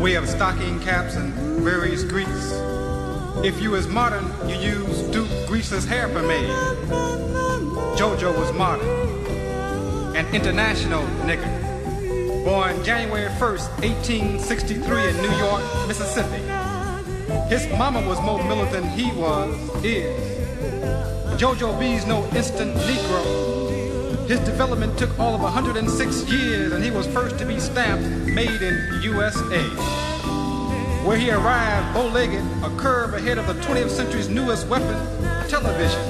way of stocking caps and various grease. If you was modern, you use Duke Greaser's hair pomade. JoJo was modern. An international nigger. Born January 1st, 1863 in New York, Mississippi. His mama was more militant than he was, is. JoJo B's no instant Negro. His development took all of 106 years and he was first to be stamped made in USA. Where he arrived bow-legged, a curve ahead of the 20th century's newest weapon, television,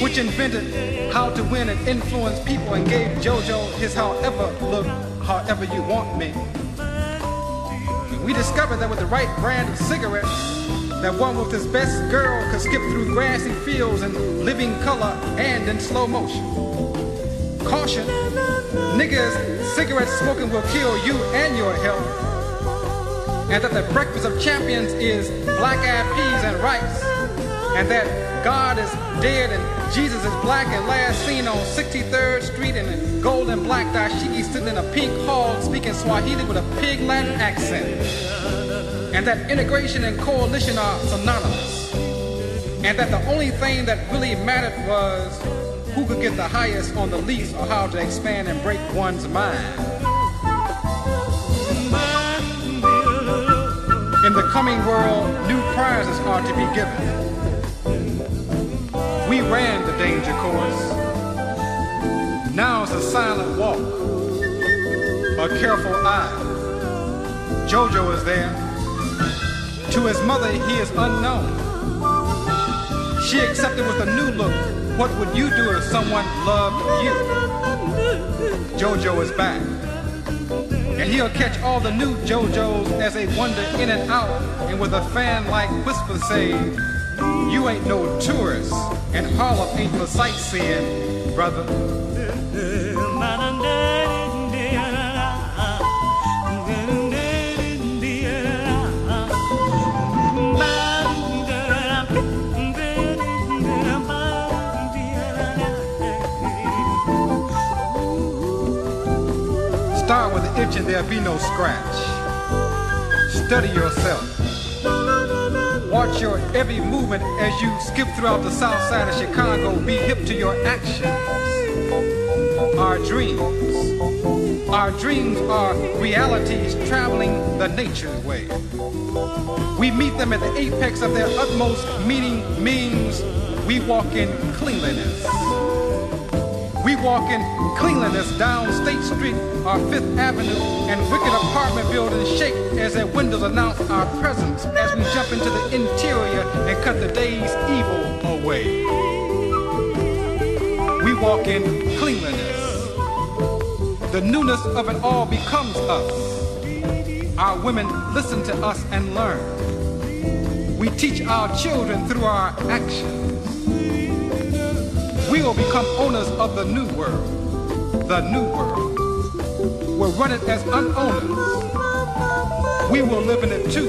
which invented how to win and influence people and gave JoJo his however look, however you want me. We discovered that with the right brand of cigarettes, that one with his best girl could skip through grassy fields in living color and in slow motion. Caution, niggas, cigarette smoking will kill you and your health. And that the breakfast of champions is black-eyed peas and rice. And that God is dead and Jesus is black and last seen on 63rd Street in a gold and black dashiki sitting in a pink hall speaking Swahili with a pig Latin accent. And that integration and coalition are synonymous. And that the only thing that really mattered was who could get the highest on the least or how to expand and break one's mind. In the coming world, new prizes are to be given. We ran the danger course. Now it's a silent walk, a careful eye. Jojo is there. To his mother, he is unknown. She accepted with a new look. What would you do if someone loved you? Jojo is back. And he'll catch all the new JoJos as they wander in and out, and with a fan-like whisper say, You ain't no tourist, and Harlem ain't for sightseeing, brother. And there'll be no scratch. Study yourself. Watch your every movement as you skip throughout the south side of Chicago. Be hip to your actions. Our dreams. Our dreams are realities traveling the nature's way. We meet them at the apex of their utmost meaning means we walk in cleanliness. We walk in cleanliness down State Street or Fifth Avenue, and wicked apartment buildings shake as their windows announce our presence as we jump into the interior and cut the day's evil away. We walk in cleanliness. The newness of it all becomes us. Our women listen to us and learn. We teach our children through our actions. We will become owners of the new world. The new world. We'll run it as unowners. We will live in it too.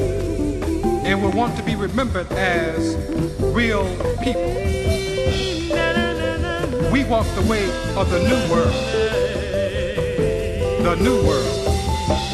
And will want to be remembered as real people. We walk the way of the new world. The. New world.